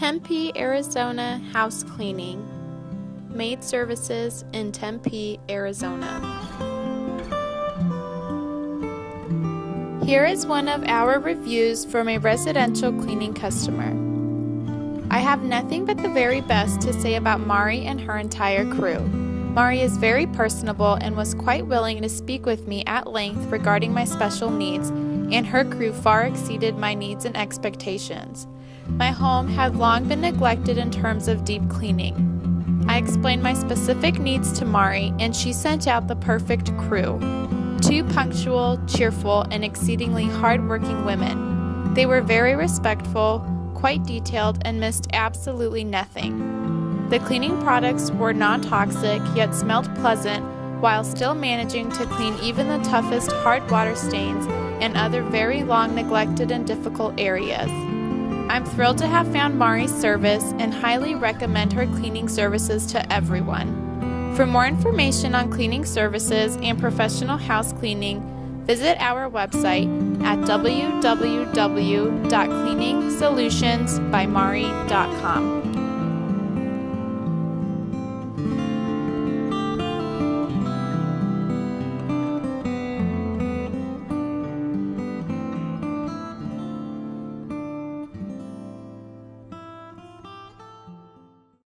Tempe, Arizona House Cleaning. Maid Services in Tempe, Arizona. Here is one of our reviews from a residential cleaning customer. I have nothing but the very best to say about Mari and her entire crew. Mari is very personable and was quite willing to speak with me at length regarding my special needs, and her crew far exceeded my needs and expectations. My home had long been neglected in terms of deep cleaning. I explained my specific needs to Mari, and she sent out the perfect crew two punctual, cheerful, and exceedingly hard-working women. They were very respectful, quite detailed, and missed absolutely nothing. The cleaning products were non toxic yet smelled pleasant while still managing to clean even the toughest hard water stains and other very long neglected and difficult areas. I'm thrilled to have found Mari's service and highly recommend her cleaning services to everyone. For more information on cleaning services and professional house cleaning, visit our website at www.cleaningsolutionsbymari.com.